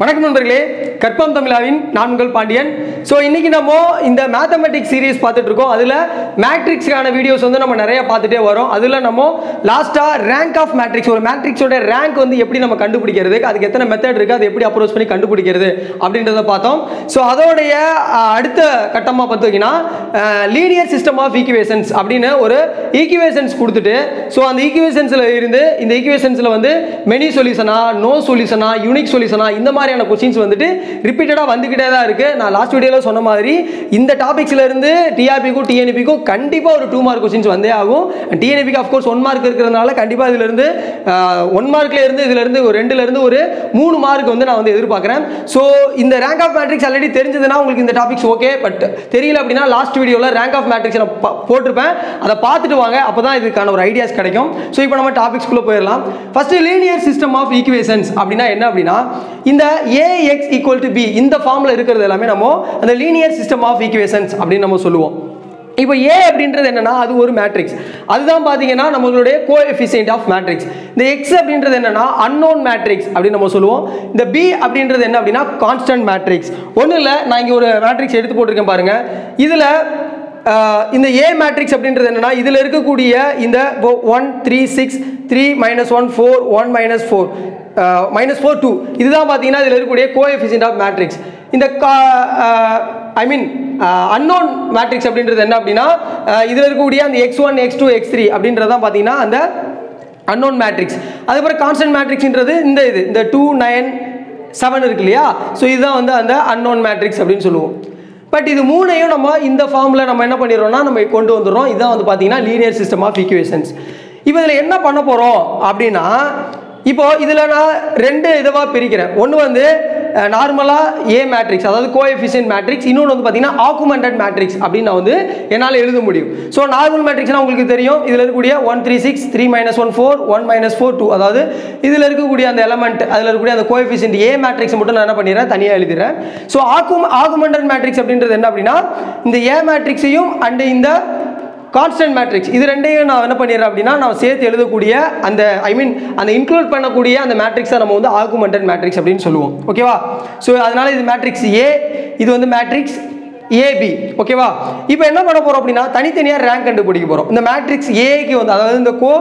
வணக்கம் நண்பர்களே கற்பம் தமிழாவின் நான் உங்கள் பாண்டியன். ஸோ இன்னைக்கு நம்ம இந்த மேத்தமெட்டிக்ஸ் சீரீஸ் பார்த்துட்டு இருக்கோம் அதில் மேட்ரிக்ஸ்க்கான வீடியோஸ் வந்து நம்ம நிறைய பார்த்துட்டே வரோம். அதில் நம்ம லாஸ்ட்டாக ரேங்க் ஆஃப் மேட்ரிக்ஸ் ஒரு மேட்ரிக்ஸோட ரேங்க் வந்து எப்படி நம்ம கண்டுபிடிக்கிறது அதுக்கு எத்தனை மெத்தட் இருக்குது அதை எப்படி அப்ரோச் பண்ணி கண்டுபிடிக்கிறது அப்படின்றத பார்த்தோம். ஸோ அதோடைய அடுத்த கட்டமாக பார்த்தீங்கன்னா லீனியர் சிஸ்டம் ஆஃப் ஈக்குவேஷன்ஸ் அப்படின்னு ஒரு ஈக்குவேஷன்ஸ் கொடுத்துட்டு ஸோ அந்த ஈக்குவேஷன்ஸில் இருந்து இந்த ஈக்குவேஷன்ஸில் வந்து மெனி சொல்யூஷனா நோ சொல்யூஷனா யூனிக் சொல்யூஷனா இந்த மாதிரியான கொஸ்டின்ஸ் வந்துட்டு ரிப்பீட்டடாக வந்துக்கிட்டே தான் இருக்குது நான் லாஸ்ட் வீடியோவில் சொன்ன மாதிரி இந்த டாபிக்ஸ்ல இருந்து டிஆர்பிக்கும் டிஎன்பிக்கும் கண்டிப்பாக ஒரு டூ மார்க் கொஸ்டின்ஸ் வந்தே ஆகும். டிஎன்பிக்கு அஃப்கோர்ஸ் ஒன் மார்க் இருக்கிறதுனால கண்டிப்பாக இதுல இருந்து ஒன் மார்க்ல இருந்து இதுல இருந்து ஒரு ரெண்டுல இருந்து ஒரு மூணு மார்க் வந்து நான் வந்து எதிர்பார்க்குறேன். ஸோ இந்த ரேங்க் ஆஃப் மேட்ரிக்ஸ் ஆல்ரெடி தெரிஞ்சதுன்னா உங்களுக்கு இந்த டாபிக்ஸ் ஓகே பட் தெரியல அப்படின்னா லாஸ்ட் வீடியோவில் ரேங்க் ஆஃப் மேட்ரிக்ஸ் நான் போட்டிருப்பேன். அதை பார்த்துட்டு வாங்க அப்போ தான் இதுக்கான ஒரு ஐடியாஸ் கிடைக்கும். ஸோ இப்போ நம்ம டாபிக்ஸ்குள்ளே போயிடலாம். First linear system of equations அப்படின்னா என்ன அப்படின்னா இந்த ஏஎக்ஸ் ஈக்குவல் டு பி இந்த ஃபார்மில் இருக்கிறது எல்லாமே நம்ம அந்த லீனியர் சிஸ்டம் ஆஃப் ஈக்குவேஷன்ஸ் அப்படின்னு நம்ம சொல்லுவோம். இப்போ ஏ அப்படின்றது என்னன்னா அது ஒரு மேட்ரிக்ஸ் அதுதான் பார்த்தீங்கன்னா நம்மளுடைய கோஎஃபிஷியன்ட் ஆஃப் மேட்ரிக்ஸ் இந்த எக்ஸ் அப்படின்றது என்னன்னா அன்னோன் மேட்ரிக்ஸ் அப்படின்னு நம்ம சொல்லுவோம். இந்த பி அப்படின்றது என்ன அப்படின்னா கான்ஸ்டன்ட் மேட்ரிக்ஸ் ஒன்றும் இல்லை நான் இங்கே ஒரு மேட்ரிக்ஸ் எடுத்து போட்டிருக்கேன் பாருங்க. இதில் இந்த ஏ மேட்ரிக்ஸ் அப்படின்றது என்னன்னா இதில் இருக்கக்கூடிய இந்த one three six three minus one four one minus four minus four two இதுதான் பார்த்தீங்கன்னா இதில் இருக்கக்கூடிய கோஎஃபிஷியன்ட் ஆஃப் மேட்ரிக்ஸ் இந்த ஐ மீன் அன்னோன் மேட்ரிக்ஸ் அப்படின்றது என்ன அப்படின்னா இதில் இருக்கக்கூடிய அந்த x one x two x three அப்படின்றது தான் பார்த்தீங்கன்னா அந்த அன்னோன் மேட்ரிக்ஸ் அதுக்கப்புறம் கான்ஸ்டன்ட் மேட்ரிக்ஸ்ன்றது இந்த இது இந்த டூ நைன் செவன் இருக்கு இல்லையா? ஸோ இதுதான் வந்து அந்த அன்னோன் மேட்ரிக்ஸ் அப்படின்னு சொல்லுவோம். பட் இது மூணையும் நம்ம இந்த ஃபார்மில் நம்ம என்ன பண்ணிடுறோம்னா நம்ம கொண்டு வந்துடுறோம். இதுதான் வந்து பார்த்தீங்கன்னா லீனியர் சிஸ்டம் ஆஃப் ஈக்குவேஷன்ஸ் இப்போ இதில் என்ன பண்ண போகிறோம் அப்படின்னா இப்போது இதில் நான் ரெண்டு இதுவாக பிரிக்கிறேன். ஒன்று வந்து நார்மலாக ஏ மேட்ரிக்ஸ் அதாவது கோஎஃபிஷியன் மேட்ரிக்ஸ் இன்னொன்று வந்து பார்த்தீங்கன்னா ஆக்குமெண்டட் மேட்ரிக்ஸ் அப்படின்னு நான் வந்து என்னால் எழுத முடியும். ஸோ நார்மல் மேட்ரிக்ஸ்னால் உங்களுக்கு தெரியும். இதில் இருக்கக்கூடிய one three six three minus one four one minus four two அதாவது இதில் இருக்கக்கூடிய அந்த எலமெண்ட் அதில் இருக்கக்கூடிய அந்த கோஎஃபிஷியன்ட் ஏ மேட்ரிக்ஸ் மட்டும் நான் என்ன பண்ணிடுறேன்? தனியாக எழுதிடுறேன். ஸோ ஆக்கும் ஆகுமெண்டட் மேட்ரிக்ஸ் அப்படின்றது என்ன அப்படின்னா இந்த ஏ மேட்ரிக்ஸையும் அண்டு இந்த கான்ஸ்டன்ட் மேட்ரிக்ஸ் இது ரெண்டையும் நான் என்ன பண்ணிடுறேன் அப்படின்னா நான் சேர்த்து எழுதக்கூடிய அந்த ஐ மீன் அந்த இன்க்ளூட் பண்ணக்கூடிய அந்த மேட்ரிக்ஸை நம்ம வந்து ஆகுமெண்டட் மேட்ரிக்ஸ் அப்படின்னு சொல்லுவோம். ஓகேவா ஸோ அதனால இது மேட்ரிக்ஸ் ஏ இது வந்து மேட்ரிக்ஸ் ஏபி ஓகேவா இப்போ என்ன பண்ண போகிறோம் அப்படின்னா தனித்தனியாக ரேங்க் கண்டுபிடிக்க போகிறோம் இந்த மேட்ரிக்ஸ் ஏக்கு வந்து அதாவது இந்த கோ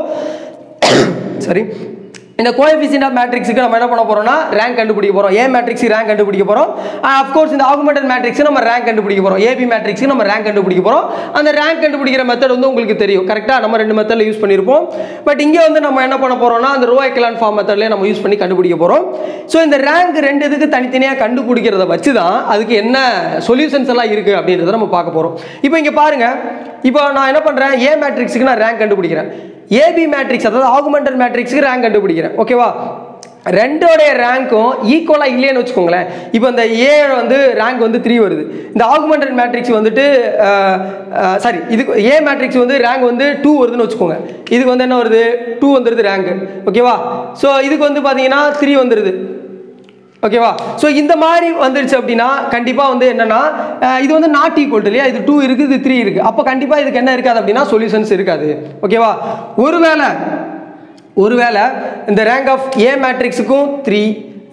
சரி இந்த கோஎஃபிஷியன்ட் ஆஃப் மேட்ரிக்ஸுக்கு நம்ம என்ன பண்ண போறோம்னா ரேங்க் கண்டுபிடிக்க போறோம். ஏ மேட்ரிக்ஸ் ரேங்க் கண்டுபிடிக்க போறோம். Uh, அஃப்கோர்ஸ் இந்த ஆகுமெண்டட் மேட்ரிக்ஸ் நம்ம ரேங்க் கண்டுபிடிக்க போறோம். ஏபி மேட்ரிக்ஸ் நம்ம ரேங்க் கண்டுபிடிக்க போறோம். அந்த ரேங்க் கண்டுபிடிக்கிற மெத்தட் வந்து உங்களுக்கு தெரியும். கரெக்டாக நம்ம ரெண்டு மெத்தடில் யூஸ் பண்ணியிருப்போம் பட் இங்கே வந்து நம்ம என்ன பண்ண போறோம்னா அந்த ரோ எக்கலான் ஃபார்ம் மெத்தட்லேயே நம்ம யூஸ் பண்ணி கண்டுபிடிக்க போறோம். ஸோ இந்த ரேங்க் ரெண்டு இதுக்கு தனித்தனியாக கண்டுபிடிக்கிறத வச்சு தான் அதுக்கு என்ன சொல்யூஷன்ஸ் எல்லாம் இருக்கு அப்படின்றத நம்ம பார்க்க போறோம். இப்போ இங்கே பாருங்க. இப்போ நான் என்ன பண்ணுறேன் ஏ மேட்ரிக்ஸுக்கு நான் ரேங்க் கண்டுபிடிக்கிறேன். ஏபி மேட்ரிக்ஸ் அதாவது ஆகுமெண்டல் மேட்ரிக்ஸுக்கு ரேங்க் கண்டுபிடிக்கிறேன். ஓகேவா ரெண்டோடைய ரேங்க்கும் ஈக்குவலாக இல்லைன்னு வச்சுக்கோங்களேன். இப்போ இந்த ஏ வந்து ரேங்க் வந்து த்ரீ வருது. இந்த ஆகுமெண்டட் மேட்ரிக்ஸ் வந்துட்டு சாரி இதுக்கு ஏ மேட்ரிக்ஸ் வந்து ரேங்க் வந்து டூ வருதுன்னு வச்சுக்கோங்க. இதுக்கு வந்து என்ன வருது? டூ வந்துடுது ரேங்க் ஓகேவா ஸோ இதுக்கு வந்து பார்த்தீங்கன்னா த்ரீ வந்துடுது ஓகேவா ஸோ இந்த மாதிரி வந்துருச்சு அப்படின்னா கண்டிப்பாக வந்து என்னென்னா இது வந்து நாட் ஈக்குவல் இல்லையா? இது டூ இருக்குது இது த்ரீ இருக்குது. அப்போ கண்டிப்பாக இதுக்கு என்ன இருக்காது அப்படின்னா சொல்யூஷன்ஸ் இருக்காது. ஓகேவா ஒருவேளை ஒருவேளை இந்த rank of A மேட்ரிக்ஸுக்கும் three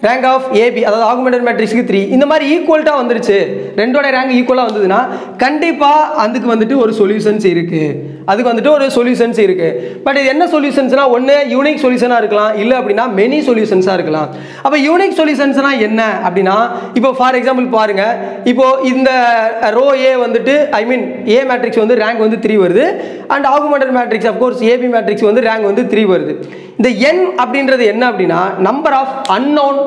rank of A B அதாவது ஆகுமெண்டட் மேட்ரிக்ஸுக்கு த்ரீ இந்த மாதிரி ஈக்குவல்ட்டாக வந்துருச்சு. ரெண்டோட ரேங்க் ஈக்குவலாக வந்ததுன்னா கண்டிப்பாக அதுக்கு வந்துட்டு ஒரு சொல்யூஷன்ஸ் இருக்குது அதுக்கு வந்துட்டு ஒரு சொல்யூஷன்ஸ் இருக்குது பட் இது என்ன சொல்யூஷன்ஸ்னால் ஒன்று யூனிக் சொல்யூஷனாக இருக்கலாம். இல்லை அப்படின்னா மெனி சொல்யூஷன்ஸாக இருக்கலாம். அப்போ யூனிக் சொல்யூஷன்ஸ்னால் என்ன அப்படின்னா இப்போ ஃபார் எக்ஸாம்பிள் பாருங்கள் இப்போது இந்த ரோ ஏ வந்துட்டு ஐ மீன் ஏ மேட்ரிக்ஸ் வந்து ரேங்க் வந்து த்ரீ வருது. And augmented matrix of course AB matrix வந்து ரேங்க் வந்து த்ரீ வருது. இந்த எண் அப்படின்றது என்ன அப்படின்னா நம்பர் ஆஃப் அன்னோன்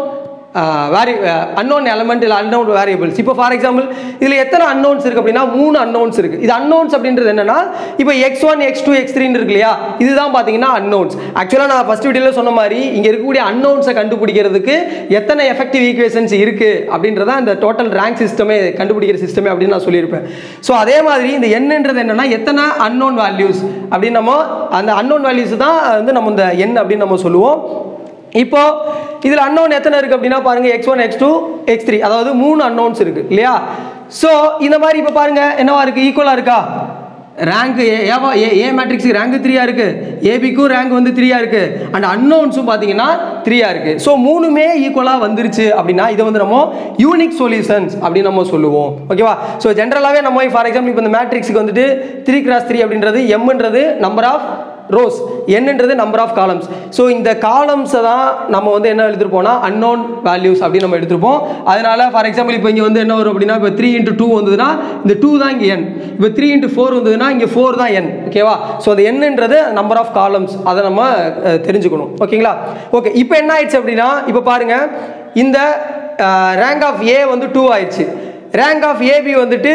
வேரி அன்னோன் எலமெண்ட் இல்லை அன்னோன் வேரியபிள்ஸ் இப்போ ஃபார் எக்ஸாம்பிள் இதில் எத்தனை அன்னோன்ஸ் இருக்குது அப்படின்னா மூணு அன்னோன்ஸ் இருக்குது இது அன்னோன்ஸ் அப்படின்றது என்னன்னா இப்போ x one x two x த்ரீன்னு இருக்கு இல்லையா? இதுதான் பார்த்தீங்கன்னா அன்னோன்ஸ் ஆக்சுவலாக நான் ஃபஸ்ட் வீடியோவில் சொன்ன மாதிரி இங்கே இருக்கக்கூடிய அன்னோன்ஸை கண்டுபிடிக்கிறதுக்கு எத்தனை எஃபெக்டிவ் ஈக்குவேஷன்ஸ் இருக்குது அப்படின்றத அந்த டோட்டல் ரேங்க் சிஸ்டமே கண்டுபிடிக்கிற சிஸ்டமே அப்படின்னு நான் சொல்லியிருப்பேன். ஸோ அதே மாதிரி இந்த என்னன்றது என்னன்னா எத்தனை அன்னோன் வேல்யூஸ் அப்படின்னு நம்ம அந்த அன்னோன் வேல்யூஸ் தான் வந்து நம்ம இந்த எண் அப்படின்னு நம்ம சொல்லுவோம். இப்போது இதில் அன்னோன் எத்தனை இருக்குது அப்படின்னா பாருங்கள் x one x two x three அதாவது மூணு அன்னோன்ஸ் இருக்குது இல்லையா? ஸோ இந்த மாதிரி இப்போ பாருங்கள் என்னவா இருக்குது ஈக்குவலாக இருக்கா? ரேங்க் ஏவா ஏ ஏ மேட்ரிக்ஸுக்கு ரேங்க் த்ரீயாக இருக்குது ஏபிக்கும் ரேங்க் வந்து த்ரீயாக இருக்குது அண்ட் அன்னோன்ஸும் பார்த்தீங்கன்னா த்ரீயாக இருக்குது ஸோ மூணுமே ஈக்குவலாக வந்துருச்சு அப்படின்னா இதை வந்து நம்ம யூனிக் சொல்யூஷன்ஸ் அப்படின்னு நம்ம சொல்லுவோம். ஓகேவா ஸோ ஜென்ரலாகவே நம்ம ஃபார் எக்ஸாம்பிள் இப்போ இந்த மேட்ரிக்ஸுக்கு வந்துட்டு த்ரீ கிராஸ் த்ரீ அப்படின்றது எம்ன்றது நம்பர் ஆஃப் ரோஸ் என்னன்றது நம்பர் ஆஃப் காலம்ஸ் ஸோ இந்த காலம்ஸை தான் நம்ம வந்து என்ன எடுத்துருப்போம்னா அன்னோன் வேல்யூஸ் அப்படின்னு நம்ம எடுத்துருப்போம். அதனால் ஃபார் எக்ஸாம்பிள் இப்போ இங்கே வந்து என்ன வரும் அப்படின்னா இப்போ த்ரீ இன்ட்டு டூ வந்ததுன்னா இந்த டூ தான் இங்கே என் இப்போ த்ரீ இன்ட்டு ஃபோர் வந்ததுன்னா இங்கே ஃபோர் தான் என் ஓகேவா ஸோ அது என்னன்றது நம்பர் ஆஃப் காலம்ஸ் அதை நம்ம தெரிஞ்சுக்கணும். ஓகேங்களா? ஓகே இப்போ என்ன ஆயிடுச்சு அப்படின்னா இப்போ பாருங்க இந்த ரேங்க் ஆஃப் ஏ வந்து டூ ஆயிடுச்சு. ரேங்க் ஆஃப் ஏபி வந்துட்டு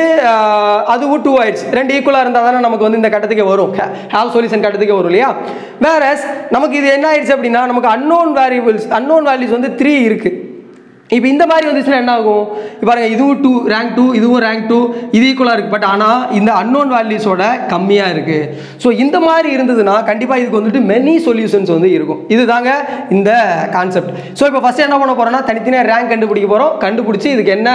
அதுவும் டூ ஆயிடுச்சு. ரெண்டு ஈக்குவலாக இருந்தால் தானே நமக்கு வந்து இந்த கட்டத்துக்கு வரும். ஹால் சொல்யூஷன் கட்டத்துக்கு வரும் இல்லையா? வேற நமக்கு இது என்ன ஆயிடுச்சு அப்படின்னா நமக்கு அன்னோன் வேரியபிள்ஸ் அன்னோன் வேல்யூஸ் வந்து த்ரீ இருக்குது இப்போ இந்த மாதிரி வந்துச்சுன்னா என்ன ஆகும் பாருங்க இதுவும் டூ ரேங்க் டூ இதுவும் ரேங்க் டூ இது ஈக்குவலாக இருக்குது பட் ஆனால் இந்த அன்னோன் வேல்யூஸோட கம்மியாக இருக்குது ஸோ இந்த மாதிரி இருந்ததுன்னா கண்டிப்பாக இதுக்கு வந்துட்டு மெனி சொல்யூஷன்ஸ் வந்து இருக்கும். இதுதாங்க இந்த கான்செப்ட் ஸோ இப்போ ஃபஸ்ட்டு என்ன பண்ண போகிறோம்னா தனித்தனியாக ரேங்க் கண்டுபிடிக்க போகிறோம் கண்டுபிடிச்சி இதுக்கு என்ன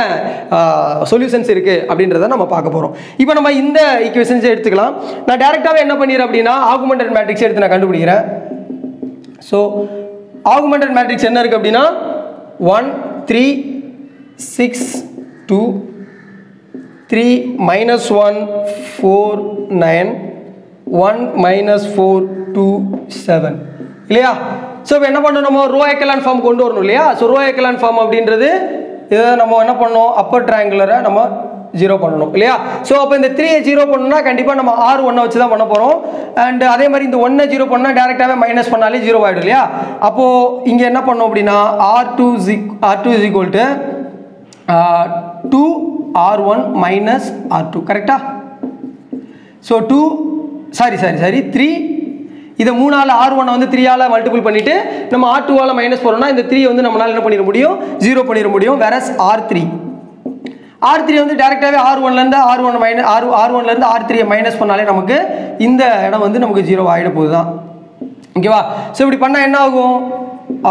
சொல்யூஷன்ஸ் இருக்குது அப்படின்றத நம்ம பார்க்க போகிறோம் இப்போ நம்ம இந்த ஈக்குவேஷன்ஸை எடுத்துக்கலாம். நான் டேரெக்டாகவே என்ன பண்ணிடுறேன் அப்படின்னா ஆகுமெண்டட் மேட்ரிக்ஸ் எடுத்து நான் கண்டுபிடிக்கிறேன். ஸோ ஆகுமெண்டட் மேட்ரிக்ஸ் என்ன இருக்குது அப்படின்னா one three six two three minus one four nine one minus four two seven இல்லையா? ஸோ இப்போ என்ன பண்ணணும்? நம்ம ரோ எக்கலான் ஃபார்ம் கொண்டு வரணும் இல்லையா? ஸோ ரோ எக்கலான் ஃபார்ம் அப்படின்றது இதை நம்ம என்ன பண்ணோம் அப்பர் ட்ரையாங்குலரை நம்ம ஜீரோ பண்ணணும் இல்லையா? ஸோ அப்போ இந்த த்ரீயை ஜீரோ பண்ணணும்னா கண்டிப்பாக நம்ம ஆர் ஒன்னை வச்சு தான் பண்ண போகிறோம் அண்ட் அதே மாதிரி இந்த ஒன்றை ஜீரோ பண்ணால் டேரெக்டாகவே மைனஸ் பண்ணாலே ஜீரோ ஆகிடும் இல்லையா? அப்போது இங்கே என்ன பண்ணோம் அப்படின்னா R two zig r two is equal to two r one minus r two கரெக்டா so two sorry sorry sorry three இதை மூணால் ஆர் ஒன்னை வந்து த்ரீயால் மல்டிபிள் பண்ணிவிட்டு நம்ம ஆர் டூவால் மைனஸ் போகிறோம்னா இந்த த்ரீ வந்து நம்மளால் என்ன பண்ணிட முடியும்? ஜீரோ பண்ணிட முடியும். Whereas r three r three வந்து டேரெக்டாகவே ஆர் ஒன்லேருந்து r one minus r r ஒன்லேருந்து ஆர் த்ரீயை மைனஸ் பண்ணாலே நமக்கு இந்த இடம் வந்து நமக்கு ஜீரோ ஆகிட போகுது தான் ஓகேவா ஸோ இப்படி பண்ணால் என்ன ஆகும்?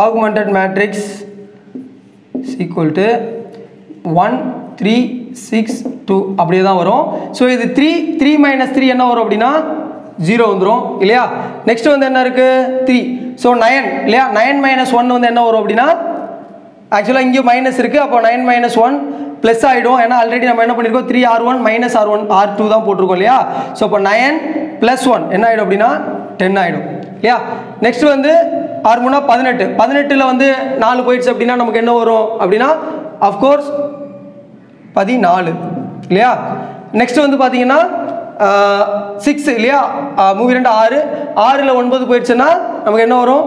Augmented matrix equal to one three six two அப்படியே தான் வரும். ஸோ இது த்ரீ த்ரீ மைனஸ் த்ரீ என்ன வரும் அப்படின்னா ஜீரோ வந்துடும் இல்லையா? நெக்ஸ்ட் வந்து என்ன இருக்குது த்ரீ ஸோ நயன் இல்லையா? நயன் மைனஸ் ஒன் வந்து என்ன வரும் அப்படின்னா ஆக்சுவலாக இங்கே மைனஸ் இருக்குது அப்போ நைன் மைனஸ் ஒன் ப்ளஸ் ஆகிடும் ஏன்னா ஆல்ரெடி நம்ம என்ன பண்ணியிருக்கோம் three r one minus r one r two தான் போட்டிருக்கோம் இல்லையா? ஸோ இப்போ நயன் ப்ளஸ் ஒன் என்ன ஆகிடும் அப்படின்னா? டென் ஆகிடும் இல்லையா? நெக்ஸ்ட் வந்து ஆறு மூணா பதினெட்டு. பதினெட்டில் வந்து நாலு போயிடுச்சு அப்படின்னா நமக்கு என்ன வரும் அப்படின்னா? அஃப்கோர்ஸ் பதினாலு இல்லையா? நெக்ஸ்ட் வந்து பார்த்தீங்கன்னா சிக்ஸ் இல்லையா? மூவி ரெண்டு ஆறு. ஆறில் ஒன்பது போயிடுச்சுன்னா நமக்கு என்ன வரும்?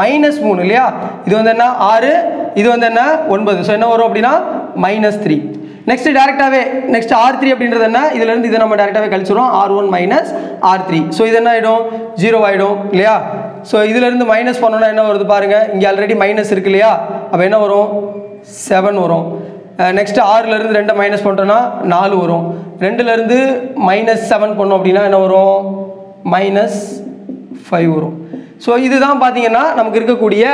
மைனஸ் மூணு இல்லையா? இது வந்து என்ன? ஆறு. இது வந்து என்ன? ஒன்பது. ஸோ என்ன வரும் அப்படின்னா? மைனஸ் த்ரீ நெக்ஸ்ட் டேரெக்டாகவே நெக்ஸ்ட் ஆர் த்ரீ அப்படின்றது என்ன? இதுலேருந்து இதை நம்ம டேரெக்டாகவே கழிச்சிடும் R one minus R three so இது என்ன ஆகிடும் ஜீரோ ஆகிடும் இல்லையா? ஸோ இதுலேருந்து மைனஸ் பண்ணோன்னா என்ன வருது பாருங்கள் இங்கே ஆல்ரெடி மைனஸ் இருக்கு இல்லையா? அப்போ என்ன வரும்? செவன் வரும். நெக்ஸ்ட் ஆறுலேருந்து ரெண்டை மைனஸ் பண்ணுறோன்னா நாலு வரும். ரெண்டுலேருந்து மைனஸ் செவன் பண்ணோம் அப்படின்னா என்ன வரும்? மைனஸ் ஃபைவ் வரும். ஸோ இதுதான் பார்த்தீங்கன்னா நமக்கு இருக்கக்கூடிய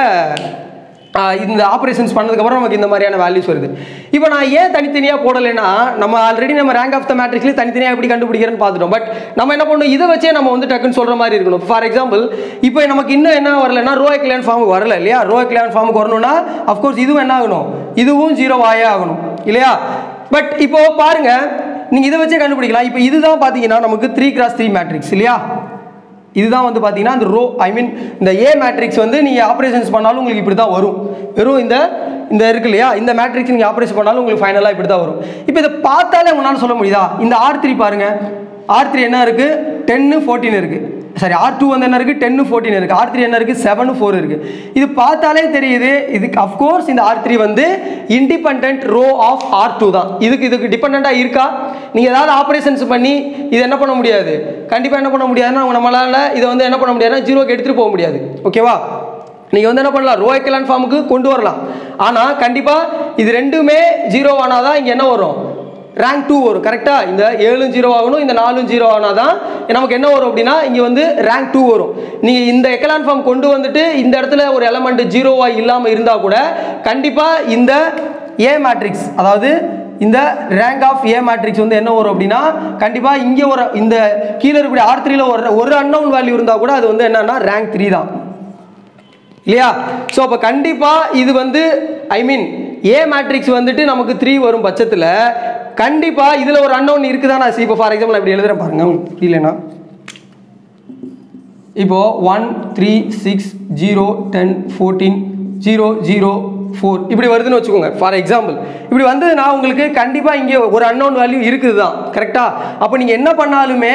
இந்த ஆப்ரேஷன்ஸ் பண்ணதுக்கப்புறம் நமக்கு இந்த மாதிரியான வேல்யூஸ் வருது. இப்போ நான் ஏன் தனித்தனியாக போடலைன்னா நம்ம ஆல்ரெடி நம்ம ரேங்க் ஆஃப் த மேட்ரிக்ஸ்லேயே தனித்தனியாக எப்படி கண்டுபிடிக்கிறேன்னு பார்த்துட்டோம். பட் நம்ம என்ன பண்ணணும்? இதை வச்சே நம்ம வந்து டக்குன்னு சொல்கிற மாதிரி இருக்கணும். ஃபார் எக்ஸாம்பிள் இப்போ நமக்கு இன்னும் என்ன வரலன்னா ரோ எக்லியான் ஃபார்முக்கு வரல இல்லையா? ரோ எக்லியான் ஃபார்முக்கு வரணும்னா அஃப்கோர்ஸ் இதுவும் என்ன ஆகணும்? இதுவும் ஜீரோ ஆயே ஆகணும் இல்லையா? பட் இப்போ பாருங்க நீங்கள் இதை வச்சே கண்டுபிடிக்கலாம். இப்போ இதுதான் பார்த்தீங்கன்னா நமக்கு த்ரீ கிராஸ் த்ரீ மேட்ரிக்ஸ் இல்லையா? இதுதான் வந்து பார்த்தீங்கன்னா அந்த ரோ ஐ மீன் இந்த ஏ மேட்ரிக்ஸ் வந்து நீங்கள் ஆப்ரேஷன்ஸ் பண்ணாலும் உங்களுக்கு இப்படி தான் வரும். வெறும் இந்த இந்த இருக்கு இல்லையா? இந்த மேட்ரிக்ஸ் நீங்கள் ஆப்ரேஷன் பண்ணாலும் உங்களுக்கு ஃபைனலாக இப்படி தான் வரும். இப்போ இதை பார்த்தாலே உங்களால் சொல்ல முடியுதா? இந்த ஆர் த்ரீ பாருங்கள் ஆர் த்ரீ என்ன இருக்குது டென்னு ஃபோர்டீன் இருக்குது சரி ஆர் டூ வந்து என்ன இருக்குது டென்னு ஃபோர்டீன் இருக்குது ஆர் த்ரீ என்ன இருக்குது செவனு ஃபோர் இருக்குது இது பார்த்தாலே தெரியுது. இதுக்கு அஃப்கோர்ஸ் இந்த ஆர் த்ரீ வந்து independent row of R two தான். இதுக்கு இதுக்கு டிபெண்ட்டாக இருக்கா? நீங்கள் ஏதாவது ஆப்ரேஷன்ஸ் பண்ணி இது என்ன பண்ண முடியாது? கண்டிப்பாக என்ன பண்ண முடியாதுன்னா அவங்க நம்மளால் இதை வந்து என்ன பண்ண முடியாதுன்னா ஜீரோக்கு எடுத்துகிட்டு போக முடியாது. ஓகேவா நீங்கள் வந்து என்ன பண்ணலாம்? ரோ எக்கலான் ஃபார்முக்கு கொண்டு வரலாம். ஆனால் கண்டிப்பாக இது ரெண்டுமே ஜீரோ ஆனால் தான் இங்கே என்ன வரும்? ரேங்க் டூ வரும். கரெக்டாக இந்த ஏழும் ஜீரோ ஆகணும் இந்த நாலும் ஜீரோ ஆனால் தான் நமக்கு என்ன வரும் அப்படின்னா இங்கே வந்து ரேங்க் டூ வரும். நீங்கள் இந்த எக்கலான் ஃபார்ம் கொண்டு வந்துட்டு இந்த இடத்துல ஒரு எலமெண்ட் ஜீரோவாக இல்லாமல் இருந்தால் கூட கண்டிப்பாக இந்த ஏ மேட்ரிக்ஸ் அதாவது இந்த ரேங்க் ஆஃப் ஏ மேட்ரிக்ஸ் வந்து என்ன வரும் அப்படின்னா கண்டிப்பாக இங்கே ஒரு இந்த கீழே இருக்கக்கூடிய ஆர் த்ரீல ஒரு ஒரு அன்னவுன் வேல்யூ இருந்தால் கூட அது வந்து என்னன்னா ரேங்க் த்ரீ தான். இல்லையா? ஸோ அப்போ கண்டிப்பாக இது வந்து ஐ மீன் ஏ மேட்ரிக்ஸ் வந்துட்டு நமக்கு த்ரீ வரும் பட்சத்தில் கண்டிப்பாக இதில் ஒரு அன்னோன் இருக்குதானா? சி இப்போ ஃபார் எக்ஸாம்பிள் இப்படி எழுதுகிறேன் பாருங்க. உங்களுக்கு புரியலனா? இப்போ one three six zero ten fourteen zero zero four இப்படி வருதுன்னு வச்சுக்கோங்க. ஃபார் எக்ஸாம்பிள் இப்படி வந்ததுன்னா உங்களுக்கு கண்டிப்பாக இங்கே ஒரு அன்னோன் வேல்யூ இருக்குது தான் கரெக்டாக அப்போ நீங்கள் என்ன பண்ணாலுமே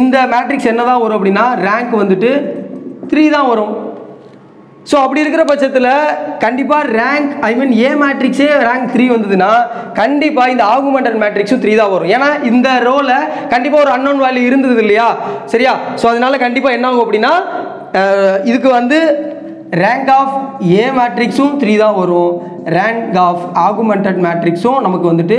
இந்த மேட்ரிக்ஸ் என்ன தான் வரும் அப்படின்னா ரேங்க் வந்துட்டு த்ரீ தான் வரும். ஸோ அப்படி இருக்கிற பட்சத்தில் கண்டிப்பாக ரேங்க் ஐ மீன் ஏ மேட்ரிக்ஸே ரேங்க் த்ரீ வந்ததுன்னா கண்டிப்பாக இந்த ஆகுமெண்டட் மேட்ரிக்ஸும் த்ரீ தான் வரும். ஏன்னா இந்த ரோவில் கண்டிப்பாக ஒரு அன்னோன் வேல்யூ இருந்தது இல்லையா? சரியா? ஸோ அதனால கண்டிப்பாக என்ன ஆகும் அப்படின்னா இதுக்கு வந்து ரேங்க் ஆஃப் ஏ மேட்ரிக்ஸும் த்ரீ தான் வரும். ரேங்க் ஆஃப் ஆகுமெண்டட் மேட்ரிக்ஸும் நமக்கு வந்துட்டு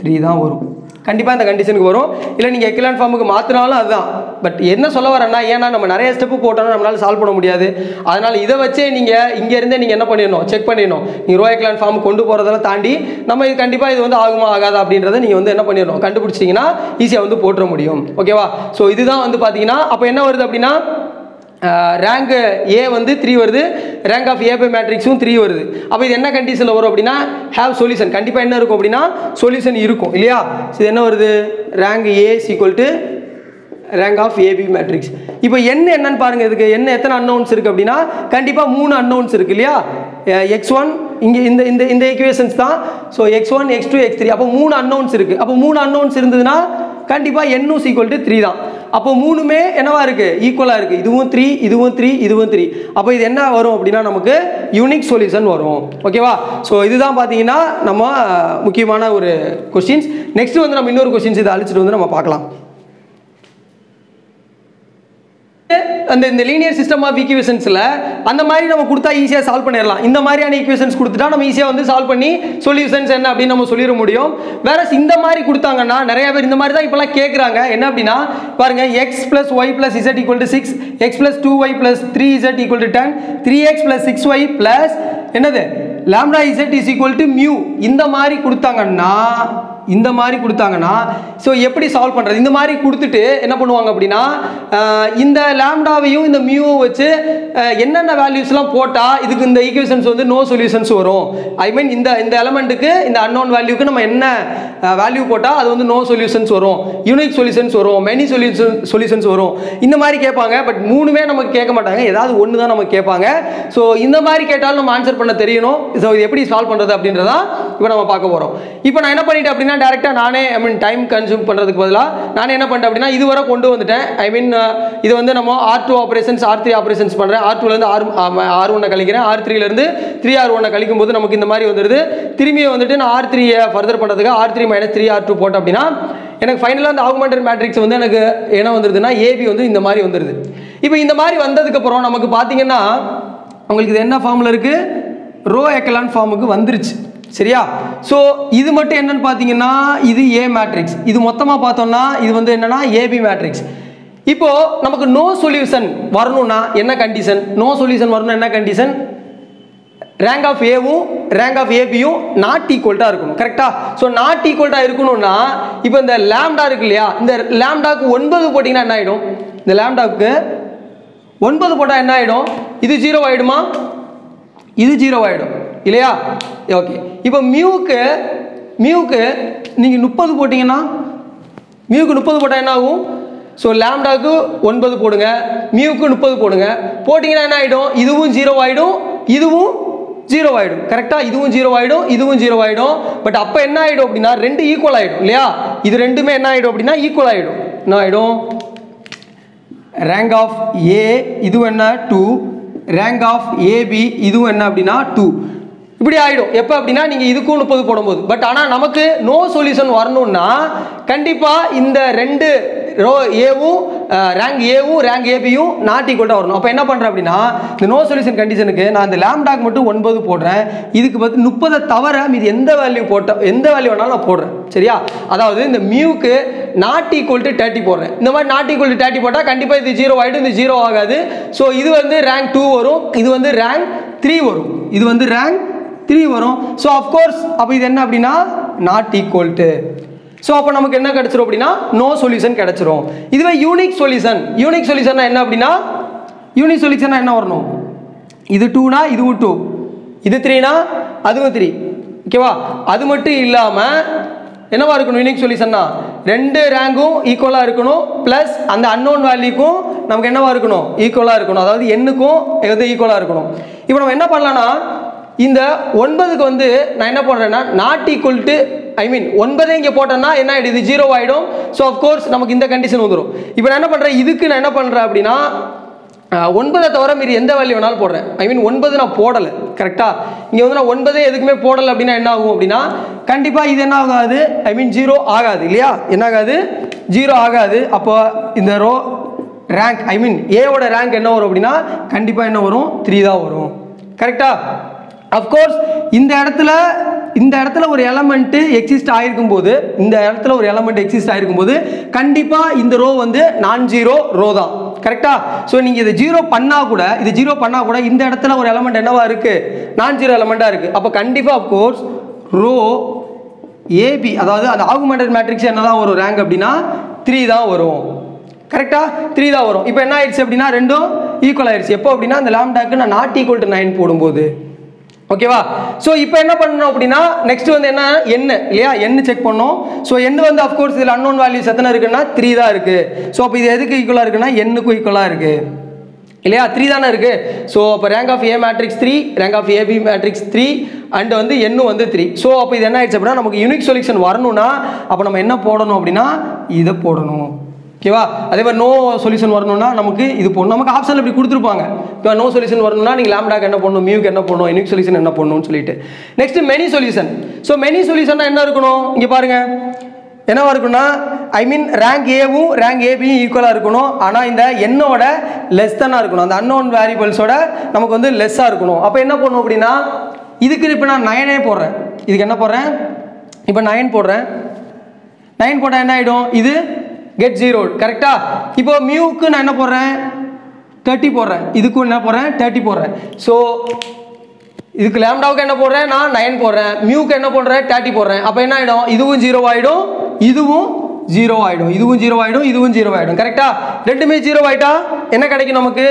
த்ரீ தான் வரும். கண்டிப்பாக இந்த கண்டிஷனுக்கு வரும். இல்லை நீங்கள் எக்கிலான் ஃபார்முக்கு மாற்றினாலும் அதுதான். பட் என்ன சொல்ல வரேன்னா ஏன்னா நம்ம நிறைய ஸ்டெப்பு போட்டோம்னா நம்மளால் சால்வ் பண்ண முடியாது. அதனால் இதை வச்சே நீங்கள் இங்கேருந்தே நீங்கள் என்ன பண்ணிடணும்? செக் பண்ணிடணும். நீங்கள் ரோ எக்லான் ஃபார்ம் கொண்டு போகிறதெல்லாம் தாண்டி நம்ம இது கண்டிப்பாக இது வந்து ஆகுமா ஆகாதா அப்படின்றத நீங்கள் வந்து என்ன பண்ணிடணும்? கண்டுபிடிச்சிங்கன்னா ஈஸியாக வந்து போட்டுற முடியும். ஓகேவா ஸோ இதுதான் வந்து பார்த்தீங்கன்னா அப்போ என்ன வருது அப்படின்னா ரேங்க் ஏ வந்து த்ரீ வருது. ரேங்க் ஆஃப் ஏ பை மேட்ரிக்ஸும் த்ரீ வருது. அப்போ இது என்ன கண்டிஷனில் வரும் அப்படின்னா ஹேவ் சொல்யூஷன் கண்டிப்பாக என்ன இருக்கும் அப்படின்னா சொல்யூஷன் இருக்கும். இல்லையா? இது என்ன வருது? Rank A is equal to rank of AB matrix இப்போ என்ன என்னன்னு பாருங்கள் இதுக்கு. என்ன எத்தனை அன்னவுன்ஸ் இருக்குது அப்படின்னா கண்டிப்பாக மூணு அன்னவுன்ஸ் இருக்குது இல்லையா? எக்ஸ் ஒன் இங்கே இந்த இந்த இந்த ஈக்குவேஷன்ஸ் தான். So x one x two x three அப்போ மூணு அன்னவுன்ஸ் இருக்குது அப்போ மூணு அன்னவுன்ஸ் இருந்ததுன்னா கண்டிப்பாக என்னும் சீக்வல் டு த்ரீ தான். அப்போ மூணுமே என்னவா இருக்குது ஈக்குவலாக இருக்குது இதுவும் த்ரீ இதுவும் த்ரீ இதுவும் த்ரீ அப்போ இது என்ன வரும் அப்படின்னா நமக்கு யூனிக் சொல்யூஷன் வரும். ஓகேவா ஸோ இதுதான் பார்த்தீங்கன்னா நம்ம முக்கியமான ஒரு கொஸ்டின்ஸ் நெக்ஸ்ட் வந்து நம்ம இன்னொரு கொஸ்டின்ஸ் இதை அழிச்சிட்டு வந்து நம்ம பார்க்கலாம். அந்த இந்த லீனியர் சிஸ்டம் ஆஃப் ஈக்குவேஷன்ஸில் அந்த மாதிரி நம்ம கொடுத்தா ஈஸியாக சால்வ் பண்ணிடலாம். இந்த மாதிரியான ஈக்குவேஷன்ஸ் கொடுத்துட்டா நம்ம ஈஸியாக வந்து சால்வ் பண்ணி சொல்யூஷன்ஸ் என்ன அப்படின்னு நம்ம சொல்லிட முடியும். வேற இந்த மாதிரி கொடுத்தாங்கன்னா நிறைய பேர் இந்த மாதிரி தான் இப்போலாம் கேட்குறாங்க என்ன அப்படின்னா பாருங்க x plus y plus z equal to six x plus two y plus three z equal to ten three x plus six y plus என்னது? Lambda z is equal to mu இந்த மாதிரி கொடுத்தாங்கன்னா இந்த மாதிரி கொடுத்தாங்கன்னா ஸோ எப்படி solve பண்ணுறது இந்த மாதிரி கொடுத்துட்டு என்ன பண்ணுவாங்க அப்படின்னா இந்த லேம்டாவையும் இந்த மியூவும் வச்சு என்னென்ன வேல்யூஸ்லாம் போட்டால் இதுக்கு இந்த ஈக்குவேஷன்ஸ் வந்து நோ சொல்யூஷன்ஸ் வரும்? ஐ மீன் இந்த இந்த எலமெண்ட்டுக்கு இந்த அன்னோன் வேல்யூக்கு நம்ம என்ன வேல்யூ போட்டால் அது வந்து நோ சொல்யூஷன்ஸ் வரும். யூனிக் சொல்யூஷன்ஸ் வரும். மெனி சொல்யூஷன் சொல்யூஷன்ஸ் வரும். இந்த மாதிரி கேட்பாங்க பட் மூணுமே நமக்கு கேட்க மாட்டாங்க. ஏதாவது ஒன்று தான் நமக்கு கேட்பாங்க. ஸோ இந்த மாதிரி கேட்டாலும் நம்ம ஆன்சர் பண்ண தெரியணும். ஸோ இது எப்படி சால்வ் பண்ணுறது அப்படின்றதான் இப்போ நம்ம பார்க்க போகிறோம் இப்போ நான் என்ன பண்ணிட்டேன் அப்படின்னா டேரெக்டாக நானே ஐ மீன் டைம் கன்சியூம் பண்ணுறதுக்கு பதிலாக நானே என்ன பண்ணிட்டேன் அப்படின்னா இதுவரை கொண்டு வந்துட்டேன். ஐ மீன் இது வந்து நம்ம R two operations R three operations பண்ணுறேன் ஆர் டூலேருந்து ஆர் ஆர் ஒன்னை கழிக்கிறேன். ஆர் த்ரீலேருந்து த்ரீ ஆர் ஒன்னை கழிக்கும் போது நமக்கு இந்த மாதிரி வந்துடுது திரும்பியும் வந்துட்டு நான் ஆர் த்ரீயை ஃபர்தர் பண்ணுறதுக்கு R three minus three R two போட்டேன் அப்படின்னா எனக்கு ஃபைனலாக அந்த ஆகுமெண்டட் மேட்ரிக்ஸ் வந்து எனக்கு என்ன வந்துருதுன்னா ஏபி வந்து இந்த மாதிரி வந்துடுது இப்போ இந்த மாதிரி வந்ததுக்கப்புறம் நமக்கு பார்த்தீங்கன்னா உங்களுக்கு இது என்ன ஃபார்மில் இருக்குது ரோ எக்கலான் ஃபார்முக்கு வந்துருச்சு. சரியா? ஸோ இது மட்டும் என்னன்னு பார்த்தீங்கன்னா இது ஏ மேட்ரிக்ஸ் இது மொத்தமாக பார்த்தோம்னா இது வந்து என்னன்னா ஏபி மேட்ரிக்ஸ் இப்போ நமக்கு நோ சொல்யூஷன் வரணும்னா என்ன கண்டிஷன் நோ சொல்யூஷன் வரணும் என்ன கண்டிஷன் ரேங்க் ஆஃப் ஏவும் ரேங்க் ஆஃப் ஏபியும் நாட் ஈக்குவல்ட்டாக இருக்கணும். கரெக்டாக ஸோ நாட் ஈக்குவல்ட்டாக இருக்கணும்னா இப்போ இந்த லேம்டா இருக்கு இல்லையா? இந்த லேம்டாக்கு ஒன்பது போட்டிங்கன்னா என்ன ஆகிடும் இந்த லேம்டாவுக்கு ஒன்பது போட்டால் என்ன ஆகிடும் இது ஜீரோ ஆகிடுமா இது ஜீரோ ஆகிடும் இல்லையா? ஓகே இப்போ மியூக்கு மியூக்கு நீங்கள் முப்பது போட்டிங்கன்னா மியூக்கு முப்பது போட்டால் என்ன ஆகும்? ஸோ லேம்டாக்கு ஒன்பது போடுங்க மியூக்கு முப்பது போடுங்க. போட்டிங்கன்னா என்ன ஆகிடும் இதுவும் ஜீரோ ஆகிடும் இதுவும் ஜீரோ ஆகிடும் கரெக்டாக இதுவும் ஜீரோ ஆகிடும் இதுவும் ஜீரோ ஆகிடும் பட் அப்போ என்ன ஆகிடும் அப்படின்னா ரெண்டு ஈக்குவல் ஆகிடும் இல்லையா? இது ரெண்டுமே என்ன ஆகிடும் அப்படின்னா ஈக்குவல் ஆகிடும் என்ன ஆகிடும் ரேங்க் ஆஃப் ஏ இதுவும் என்ன? டூ ரேங்க் ஆஃப் ஏபி இதுவும் என்ன அப்படின்னா டூ இப்படி ஆகிடும் எப்போ அப்படின்னா நீங்கள் இதுக்கும் முப்பது போடும்போது. பட் ஆனால் நமக்கு நோ சொல்யூஷன் வரணும்னா கண்டிப்பாக இந்த ரெண்டு ரோ ஏவும் ரேங்க் ஏவும் ரேங்க் ஏபியும் நாட் ஈக்குவல்ட்டாக வரணும். அப்போ என்ன பண்ணுறேன் அப்படின்னா இந்த நோ சொல்யூஷன் கண்டிஷனுக்கு நான் இந்த லேம்டாக் மட்டும் ஒன்பது போடுறேன். இதுக்கு பார்த்து முப்பதை தவிர மீது எந்த வேல்யூ போட்ட எந்த வேல்யூ வேணாலும் நான் போடுறேன். சரியா? அதாவது இந்த மியூக்கு நாட் ஈக்குவல் டு தேர்ட்டி போடுறேன். இந்த மாதிரி நாட் ஈக்குவல் டு தேர்ட்டி போட்டால் கண்டிப்பாக இது ஜீரோ ஆகிடும் இது ஜீரோ ஆகாது. ஸோ இது வந்து ரேங்க் டூ வரும். இது வந்து ரேங்க் த்ரீ வரும். இது வந்து ரேங்க் த்ரீ வரும். ஸோ அஃப்கோர்ஸ் அப்போ இது என்ன அப்படின்னா நாட் ஈக்குவல் டு ஸோ அப்போ நமக்கு என்ன கிடச்சிரும் அப்படின்னா நோ சொல்யூஷன் கிடைச்சிரும். இதுவே யூனிக் சொல்யூஷன் யூனிக் சொல்யூஷன்னா என்ன அப்படின்னா யூனிக் சொல்யூஷன் என்ன வரணும்? இது டூனா இதுவும் டூ இது த்ரீனா அதுவும் த்ரீ ஓகேவா அது மட்டும் இல்லாமல் என்னவா இருக்கணும் யூனிக் சொல்யூஷன்னா ரெண்டு ரேங்கும் ஈக்குவலாக இருக்கணும் ப்ளஸ் அந்த அன்னோன் வேல்யூக்கும் நமக்கு என்னவா இருக்கணும்? ஈக்குவலாக இருக்கணும். அதாவது எண்ணுக்கும் எது ஈக்குவலாக இருக்கணும்? இப்போ நம்ம என்ன பண்ணலாம்னா இந்த ஒன்பதுக்கு வந்து நான் என்ன பண்ணுறேன்னா not equal to I mean ஒன்பதே இங்கே போட்டேன்னா என்ன ஆகிடுது ஜீரோ ஆகிடும் ஸோ கோர்ஸ் நமக்கு இந்த கண்டிஷன் வந்துடும் இப்போ நான் என்ன பண்ணுறேன் இதுக்கு நான் என்ன பண்ணுறேன் அப்படின்னா ஒன்பதை தவிர மீறி எந்த வேல்யூ வேணாலும் போடுறேன். ஐ மீன் ஒன்பது நான் போடலை கரெக்டாக இங்கே வந்து நான் ஒன்பதே எதுக்குமே போடலை அப்படின்னா என்ன ஆகும் அப்படின்னா கண்டிப்பாக இது என்ன ஆகாது? ஐ மீன் ஜீரோ ஆகாது இல்லையா? என்ன ஆகாது? ஜீரோ ஆகாது. அப்போ இந்த ரோ ரேங்க் ஐ மீன் ஏவோட ரேங்க் என்ன வரும் அப்படின்னா கண்டிப்பாக என்ன வரும்? த்ரீ தான் வரும். கரெக்டாக அஃப்கோர்ஸ் இந்த இடத்துல இந்த இடத்துல ஒரு எலமெண்ட்டு எக்ஸிஸ்ட் ஆகிருக்கும் போது இந்த இடத்துல ஒரு எலமெண்ட் எக்ஸிஸ்ட் ஆகிருக்கும் போது கண்டிப்பாக இந்த ரோ வந்து நான் ஜீரோ ரோ தான் கரெக்டாக ஸோ நீங்கள் இதை ஜீரோ பண்ணால் கூட இது ஜீரோ பண்ணால் கூட இந்த இடத்துல ஒரு எலமெண்ட் என்னவா இருக்குது நான் ஜீரோ எலமெண்ட்டாக இருக்குது அப்போ கண்டிப்பாக அஃப்கோர்ஸ் ரோ ஏபி அதாவது அந்த ஆகுமெண்டட் மேட்ரிக்ஸ் என்ன தான் வரும் ரேங்க் அப்படின்னா த்ரீ தான் வரும். கரெக்டாக த்ரீ தான் வரும். இப்போ என்ன ஆயிடுச்சு அப்படின்னா ரெண்டும் ஈக்குவல் ஆயிடுச்சு. எப்போ அப்படின்னா அந்த லேம்டாக்கு நான் நாட் ஈக்குவல் டு நைன் போடும்போது. ஓகேவா ஸோ இப்போ என்ன பண்ணணும் அப்படின்னா நெக்ஸ்ட் வந்து என்ன? எண்ணு இல்லையா? எண்ணு செக் பண்ணோம் ஸோ எண்ணு வந்து அஃப்கோர்ஸ் இதில் அன்னோன் வேல்யூஸ் எத்தனை இருக்குன்னா த்ரீ தான் இருக்குது ஸோ அப்போ இது எதுக்கு ஈக்குவலாக இருக்குன்னா எண்ணுக்கும் ஈக்குவலாக இருக்குது இல்லையா? த்ரீ தானே இருக்கு. ஸோ அப்போ rank of A matrix three rank of AB matrix three and வந்து எண்ணும் வந்து த்ரீ ஸோ அப்போ இது என்ன ஆயிடுச்சு அப்படின்னா நமக்கு யூனிக் சொல்யூஷன் வரணும்னா அப்போ நம்ம என்ன போடணும் அப்படின்னா இதை போடணும். ஓகேவா அதே மாதிரி நோ சொல்யூஷன் வரணும்னா நமக்கு இது போடணும். நமக்கு ஆப்ஷன் இப்படி கொடுத்துருப்பாங்க. இப்போ நோ சொல்யூஷன் வரணும்னா நீங்கள் லேம்டாக்கு என்ன பண்ணணும் மியூக்கு என்ன பண்ணணும் யூனிக் சொல்யூஷன் என்ன பண்ணணும்னு சொல்லிட்டு. Next many solution so many சொல்யூஷன்னா என்ன இருக்கணும்? இங்கே பாருங்க. என்னவா இருக்குன்னா ஐ மீன் ரேங்க் ஏவும் ரேங்க் ஏபியும் ஈக்குவலாக இருக்கணும். ஆனால் இந்த எண்ணோட லெஸ் தானாக இருக்கணும். அந்த அன்னோன் வேரியபிள்ஸோட நமக்கு வந்து லெஸ்ஸாக இருக்கணும். அப்போ என்ன பண்ணணும் அப்படின்னா இதுக்கு இப்போ நான் நயனே போடுறேன். இதுக்கு என்ன போடுறேன்? இப்போ நயன் போடுறேன். நைன் போட்டால் என்ன ஆகிடும் இது கெட் ஜீரோ கரெக்டா இப்போ மியூவுக்கு நான் என்ன போடுறேன்? தேர்ட்டி போடுறேன். இதுக்கும் என்ன போடுறேன்? தேர்ட்டி போடுறேன். ஸோ இதுக்கு லேம்டாவுக்கு என்ன போடுறேன்? நான் நைன் போடுறேன். மியூக்கு என்ன பண்ணுறேன் தேர்ட்டி போடுறேன். அப்போ என்ன ஆகிடும் இதுவும் ஜீரோ ஆகிடும் இதுவும் ஜீரோ ஆகிடும் இதுவும் ஜீரோ ஆகிடும் இதுவும் ஜீரோ ஆகிடும் கரெக்டா ரெண்டுமே ஜீரோ ஆகிட்டா என்ன கிடைக்கும் நமக்கு?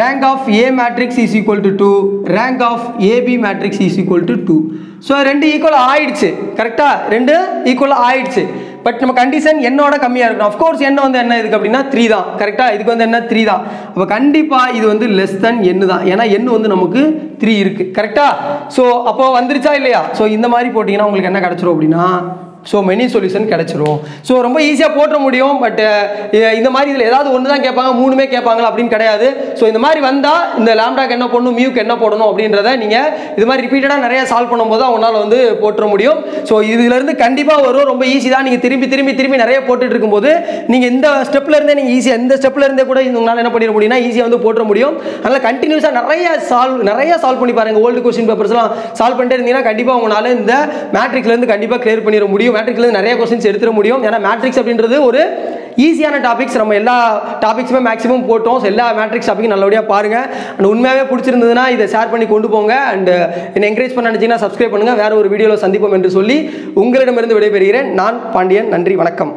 Rank of A matrix is equal to two rank of AB matrix is equal to two so ரெண்டு ஈக்குவல் ஆயிடுச்சு. கரெக்டாக ரெண்டு ஈக்குவல் ஆயிடுச்சு. பட் நம்ம கண்டிஷன் என்னோட கம்மியாக இருக்கணும். அஃப்கோர்ஸ் என்ன வந்து என்ன இதுக்கு அப்படின்னா த்ரீ தான். கரெக்டாக இதுக்கு வந்து என்ன த்ரீ தான்? அப்போ கண்டிப்பாக இது வந்து லெஸ் தென் எண்ணு தான். ஏன்னா எண்ணு வந்து நமக்கு த்ரீ இருக்குது கரெக்டாக ஸோ அப்போ வந்துருச்சா இல்லையா? ஸோ இந்த மாதிரி போட்டிங்கன்னா உங்களுக்கு என்ன கிடச்சிரும் அப்படின்னா ஸோ மெனி சொல்யூஷன் கிடச்சிரும். ஸோ ரொம்ப ஈஸியாக போட்டுற முடியும் பட் uh, இந்த மாதிரி இதில் ஏதாவது ஒன்று தான் கேட்பாங்க மூணுமே கேட்பாங்களா அப்படின்னு கிடையாது. ஸோ இந்த மாதிரி வந்தால் இந்த லேம்டாக்கு என்ன போடணும் மியூக்கு என்ன போடணும் அப்படின்றத நீங்கள் இது மாதிரி ரிப்பீட்டடாக நிறைய சால்வ் பண்ணும்போது அவங்களால வந்து போட்டுற முடியும். ஸோ இதுலேருந்து கண்டிப்பாக வரும் ரொம்ப ஈஸி தான். நீங்கள் திரும்பி திரும்பி திரும்பி நிறைய போட்டுட்டு இருக்கும்போது நீங்கள் இந்த ஸ்டெப்பில் இருந்தே நீங்கள் ஈஸியாக இந்த ஸ்டெப்பில் இருந்தே கூட உங்களால் என்ன பண்ணிட முடியும்னா ஈஸியாக வந்து போட்டுற முடியும். அதனால் கண்டினியூஸாக நிறைய சால்வ் நிறைய சால்வ் பண்ணி பாருங்க ஓல்டு கொஸ்டின் பேப்பர்ஸ்லாம் சால்வ் பண்ணிட்டே இருந்தீங்கன்னா கண்டிப்பாக உங்களால் இந்த மேட்ரிக்ஸ்லேருந்து கண்டிப்பாக கிளியர் பண்ணிட முடியும். மேட்ரிக்ஸ்லேருந்து நிறைய கொஸ்டின்ஸ் எடுத்துட முடியும். ஏன்னா மேட்ரிக்ஸ் அப்படின்றது ஒரு ஈஸியான டாபிக்ஸ் நம்ம எல்லா டாபிக்ஸுமே மேக்ஸிமம் போட்டோம். ஸோ எல்லா மேட்ரிக்ஸ் டாப்பிக்கும் நல்லபடியாக பாருங்க. அண்ட் உண்மையாகவே பிடிச்சிருந்ததுன்னா இதை ஷேர் பண்ணி கொண்டு போங்க. அண்ட் என்னை என்கரேஜ் பண்ண நினச்சிங்கன்னா சப்ஸ்கிரைப் பண்ணுங்க. வேறு ஒரு வீடியோவில் சந்திப்போம் என்று சொல்லி உங்களிடமிருந்து விடைபெறுகிறேன். நான் பாண்டியன். நன்றி. வணக்கம்.